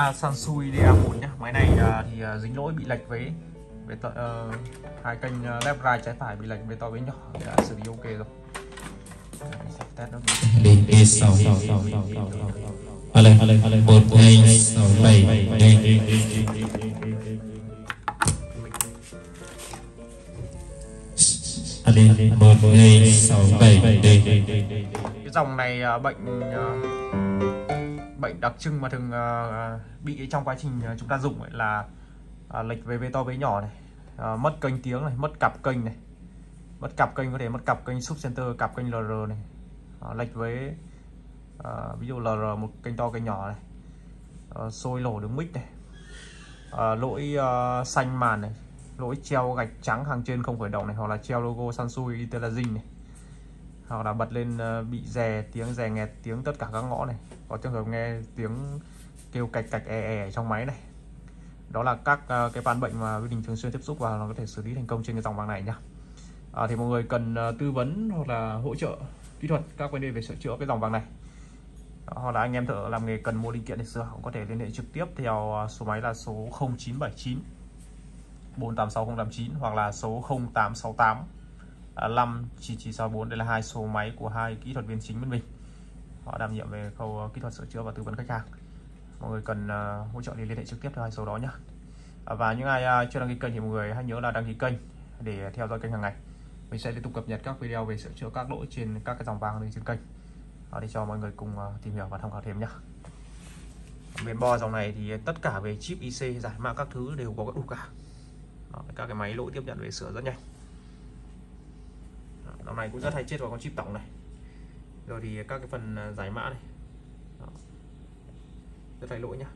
Ở Sansui DA1 nhé máy này uh, thì uh, dính lỗi bị lệch với với uh, hai kênh uh, left right trái phải bị lệch với to với nhỏ đã xử lý ok rồi test nó đi sáu một hai sáu bảy đi một hai sáu bảy đi cái dòng này bệnh bệnh đặc trưng mà thường uh, bị trong quá trình ờ, chúng ta dùng ấy là uh, lệch về bê to với nhỏ này uh, mất kênh tiếng này mất cặp kênh này mất cặp kênh có thể mất cặp kênh sub center cặp kênh lr này uh, lệch với uh, ví dụ lr một kênh to kênh nhỏ này uh, sôi lổ đứng mic này uh, lỗi uh, xanh màn này lỗi treo gạch trắng hàng trên không khởi động này hoặc là treo logo Sansui Intelligent này hoặc là bật lên ờ, bị rè tiếng rè nghẹt tiếng tất cả các ngõ này. Có trường hợp nghe tiếng kêu cạch cạch e e trong máy này. Đó là các ờ, cái ban bệnh mà quy định thường xuyên tiếp xúc và nó có thể xử lý thành công trên cái dòng vàng này nhá à, thì mọi người cần ờ, tư vấn hoặc là hỗ trợ kỹ thuật các vấn đề về sửa chữa cái dòng vàng này. Hoặc là anh em thợ làm nghề cần mua linh kiện để sửa cũng có thể liên hệ trực tiếp theo số máy là số 0979 486089 hoặc là số 0868 À, 59964 đây là hai số máy của hai kỹ thuật viên chính bên mình. Họ đảm nhiệm về khâu ờ, kỹ thuật sửa chữa và tư vấn khách hàng. Mọi người cần uh, hỗ trợ thì liên hệ trực tiếp theo hai số đó nhé à, và những ai uh, chưa đăng ký kênh thì mọi người hãy nhớ là đăng ký kênh để theo dõi kênh hàng ngày. Mình sẽ liên tục cập nhật các video về sửa chữa các lỗi trên các cái dòng vàng lên trên kênh. Để cho mọi người cùng uh, tìm hiểu và tham khảo thêm nhé về bo dòng này thì tất cả về chip IC giải mã các thứ đều có đủ cả. Đó, các cái máy lỗi tiếp nhận về sửa rất nhanh này cũng rất hay chết vào con chip tổng này. Rồi thì các cái phần à, giải mã này. Đó. rất hay lỗi nhá.